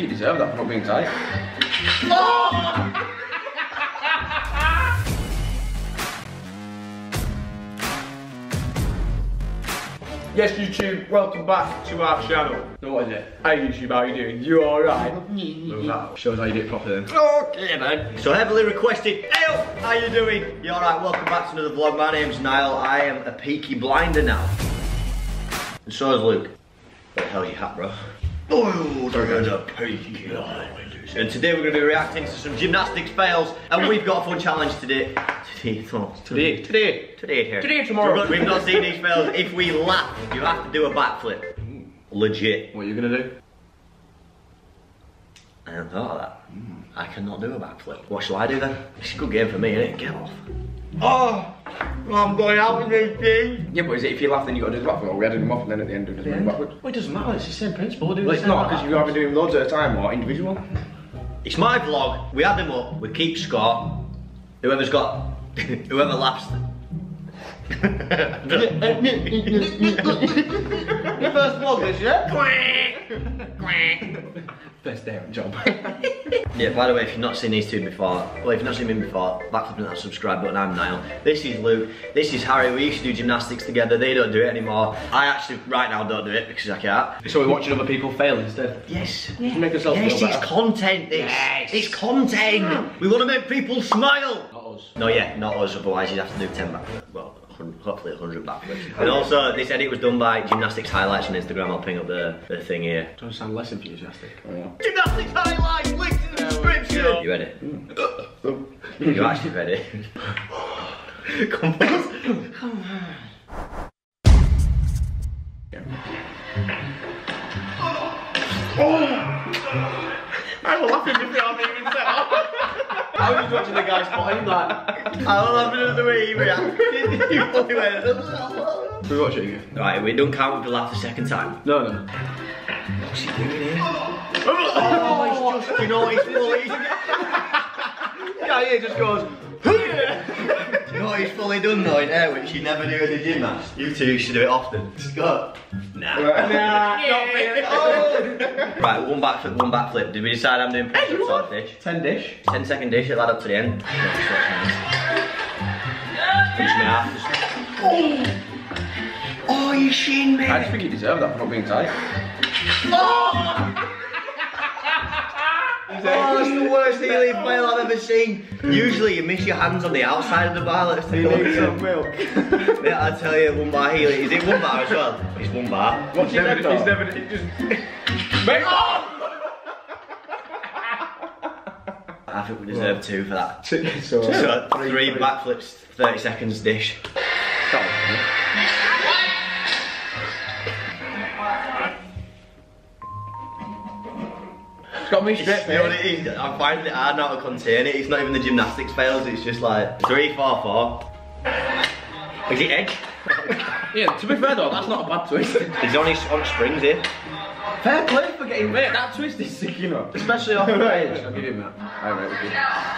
You deserve that for not being tight. Yes, YouTube, welcome back to our channel. No, what is it? Hey YouTube, how you doing? You alright? That. Shows how you do it properly then. Okay man. So heavily requested. Hey, how you doing? You alright? Welcome back to another vlog. My name's Nile. I am a peaky blinder now. And so is Luke. What the hell's your hat, bro? Oh, there's peaky blinder. And today we're going to be reacting to some gymnastics fails, and we've got a fun challenge today. Today, Today, today. today here. Today, tomorrow. We've not seen these fails. If we laugh, you have to do a backflip. Legit. What are you gonna do? I hadn't thought of that. I cannot do a backflip. What shall I do then? It's a good game for me, innit? Get off. Oh, I'm going out with this thing. Yeah, but is it if you laugh then you gotta do the backflip? Or we had them off and then at the end do the backflip? Well, it doesn't matter, it's the same principle. We'll do Well, the it's same not because that. you're either doing loads at a time or individual. It's my vlog. We add them up. We keep score. Whoever's got, whoever laughs. Your eh, first vlog this, yeah? Best day on job. Yeah, by the way, if you've not seen these two before, well, if you've not seen me before, backflipping that subscribe button, I'm Nile. This is Luke, this is Harry, we used to do gymnastics together, they don't do it anymore. I actually, right now, don't do it because I can't. so we're watching other people fail instead. Yes. Make yourself Yes, feel it's content, this. It's content. We want to make people smile. Not us. No, yeah, not us, otherwise you'd have to do 10 backflips. Well, hopefully 100 backflips. And also, this edit was done by Gymnastics Highlights on Instagram. I'll ping up the, the thing here. Don't sound less enthusiastic. Oh, yeah. Gymnastics Highlights, link in the description. You ready? Hmm. You're actually ready. Come on. Oh. Oh. I was laughing before I even said I was watching the guy spotting like. I was laughing at the way he reacted. You fully went. We watch it again. Right, we don't count with the laugh the second time. No, no. What's he doing here? Oh, he's just, you know, he's fully. Yeah, he just goes. You know what he's fully done though in air, which you never do in the gymnast. You two should do it often. Just go. Nah. Nah, not me. Oh. Right, one backflip, one backflip. Did we decide I'm doing push-ups or dish? Ten dish. 10 second dish, it'll add up to the end. Punch me out. Oh, you shin me. I just think you deserve that for not being tight. Oh, Oh, that's the worst healing fail I've ever seen. Usually you miss your hands on the outside of the bar. Let's take a look some milk. Yeah, I tell you, one bar Healy. Is it one bar as well? It's one bar. What's He's your never, never, he's never, he just. Mate, oh! I think we deserve two for that. So, So uh, three backflips, 30 seconds dish. It's got me straight, You know what it is? I'm finding it hard now to contain it. It's not even the gymnastics fails, it's just like three, four, four. Is it edge? Yeah, to be fair though, that's not a bad twist. He's on his on springs here. Fair play for getting mate. That twist is sick, you know. Especially off the edge. I'll give him that. Alright, okay.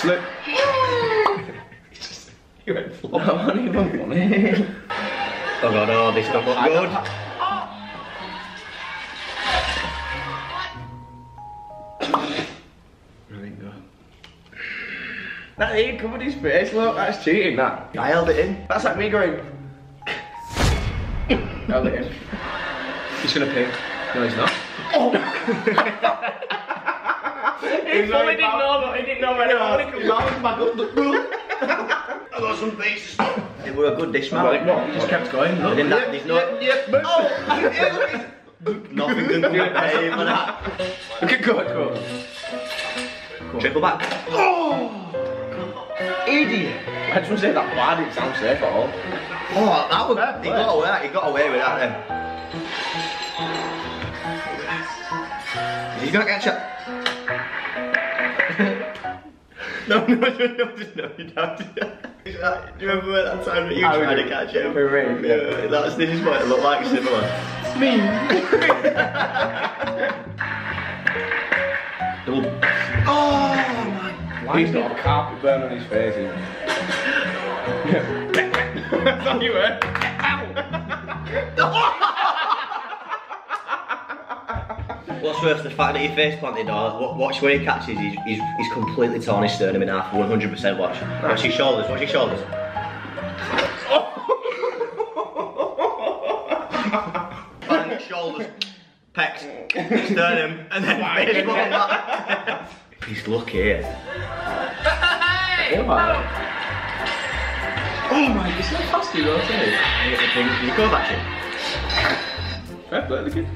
Slip. You went flop. That wasn't even funny. Oh god, oh, this look good. That he covered his face, look, that's cheating, that. I held it in. That's like me going. Held it in. He's gonna pay. No, he's not. Oh. He fully didn't know, but he didn't know where to come down back up. I got some pieces. It were a good dish, Well, man. no, he just kept going. But then that, there's no, Yep, yep. Oh, nothing can pay for that. Okay, go, go. Triple back. Oh! Idiot. I just want to say that bad, it sounds safe at all. Oh, that was, Fair he play. got away, he got away with that then. He's gonna catch up. no, no, no, no, no, no, you don't. Do you remember that time that you I tried to catch him? For real. Yeah, that's, this is what it looked like, similar. Me. Double. He's got a carpet burn on his face. Even. That's how you were. What's worse, the fact that your face planted or wa- watch where he catches, he's, he's, he's completely torn his sternum in half, 100% watch. Watch his shoulders, watch his shoulders. Bang, shoulders, pecs, sternum, and then face planted back. He's lucky here. Oh my, it's not past you though, isn't it? You go back in? Fair play, the kid.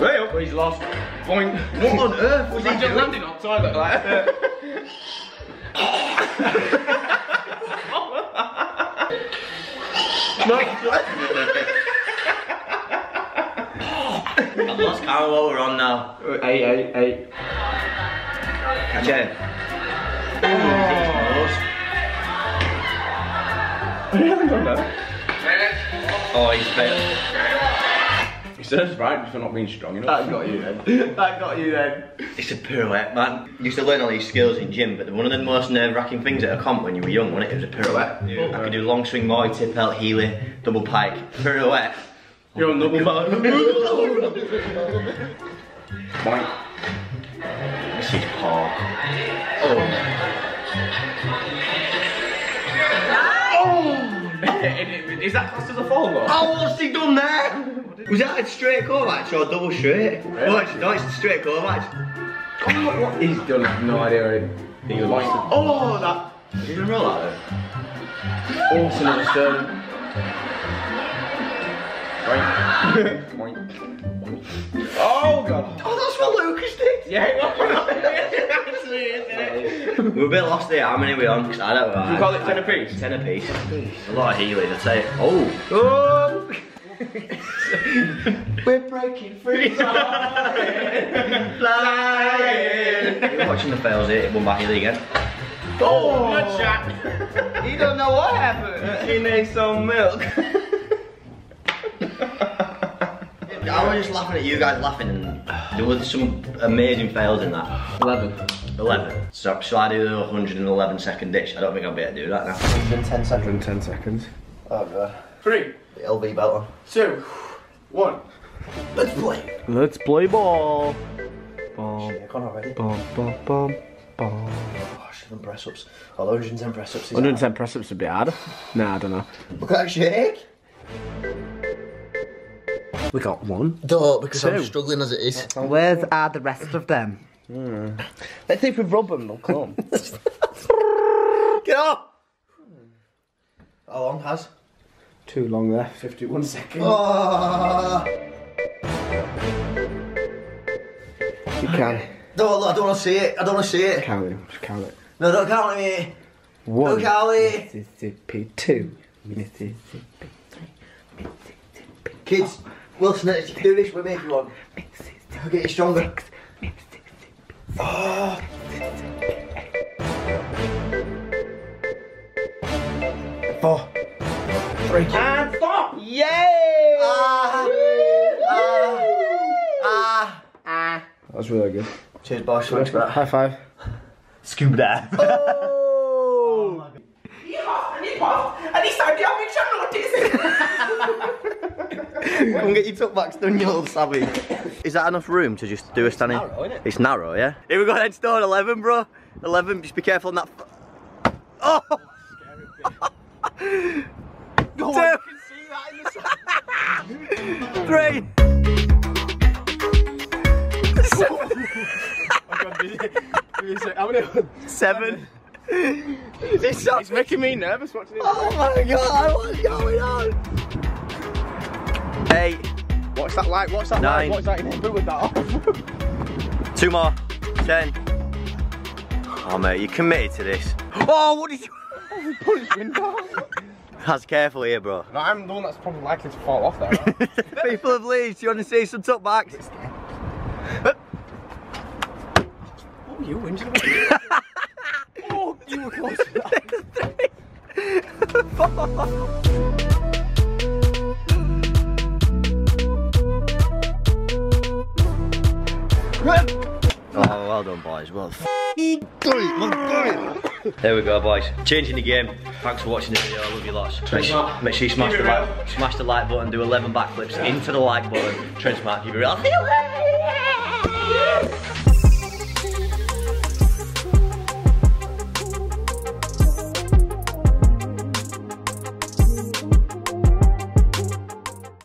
Way up. He's lost. Boing. What on earth was he He just doing? landed on toilet like. I've lost count of what we're on now. Eight, eight, eight. Catch it. I haven't gone down. Oh, he's failed. He serves right for not being strong enough. That got you then. That got you then. It's a pirouette, man. You used to learn all these skills in gym, but one of the most nerve-wracking things at a comp when you were young, wasn't it? It was a pirouette. I could do long swing, moi, tip out, healy, double pike, pirouette. You're on double oh back. Boing. Hard. Oh, Is that classed as a fall though? oh what's he done there? Was that a straight Kovac or a double straight? Oh, it's, no, it's a straight Kovac. He's done no idea he was. Oh, that. Did you roll that then? Awesome on the sternum. Boing. Boing. Oh god. Oh, that's what. Yeah, it was. Actually, isn't it? We're a bit lost there. How many are we on? 'Cause I don't know. You call it ten apiece? Ten apiece. A lot of healing, I'd say. Oh. Oh. We're breaking free. Flying. You're watching the fails here. One back here again. Oh. Good shot. You don't know what happened. He needs some milk. I was just laughing at you guys laughing, and there was some amazing fails in that. 11. 11. So, shall I do the 111 second dish? I don't think I'll be able to do that now. 110 seconds. 10 seconds. Oh god. Three, The LV belt on. two, one. Let's play. Let's play ball. Bum, Yeah, gone already. bum, bum, bum, bum. Oh, seven press ups. Oh, 110 press ups. 110 press ups would be hard. Nah, I don't know. Look at that shake. We got one. Don't, because Two. I'm struggling as it is. Where's are the rest of them? Hmm. Let's see if we rub them, they'll come. Get up! How long has? Too long there, 51 seconds. Oh, You can. no, I don't want to see it. I don't want to see it. Count it, just count it. No, don't count me. One. Don't count me. Mississippi, two. Mississippi, three. Mississippi, Kids, Wilson, you can do this with me if you want. Mississippi, I'll get you stronger. Mississippi. Oh. Four. Three. And stop! Yay! Ah. Ah. Ah. That was really good. Cheers, boss. Thanks for that. High five. Scuba dive. Oh! Come get your tuckbacks done, you little savvy. Is that enough room to just do a standing? narrow, innit? It's narrow, yeah? Here we go, head stone 11, bro. 11, just be careful on that. f- Oh! Two. Three. Seven. It's It's making me nervous watching it. Oh my god, what's going on? Eight. What's that like? What's that Nine. like? What's that in with that off? Two more. Ten. Oh mate, you committed to this. Oh, what did you? Punch window. That's careful here, bro. No, I'm the one that's probably likely to fall off there. Right? People of Leeds, do you want to see some tuckbacks? oh, you whinging Oh, you were close to that. Oh, There we go, boys. Changing the game. Thanks for watching the video. I love you lots. Make sure, make sure you smash the, like, smash the like button, do 11 backflips yeah. into the like button. Trent Smart, keep it real.